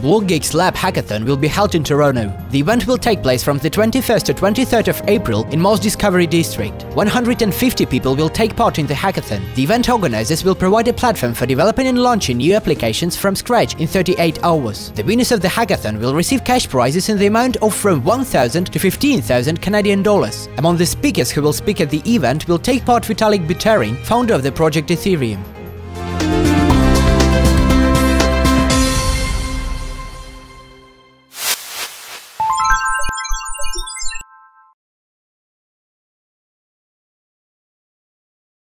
BlockGeeks Lab Hackathon will be held in Toronto. The event will take place from the 21st to 23rd of April in MaRS Discovery District. 150 people will take part in the hackathon. The event organizers will provide a platform for developing and launching new applications from scratch in 38 hours. The winners of the hackathon will receive cash prizes in the amount of from 1,000 to 15,000 Canadian dollars. Among the speakers who will speak at the event will take part Vitalik Buterin, founder of the project Ethereum.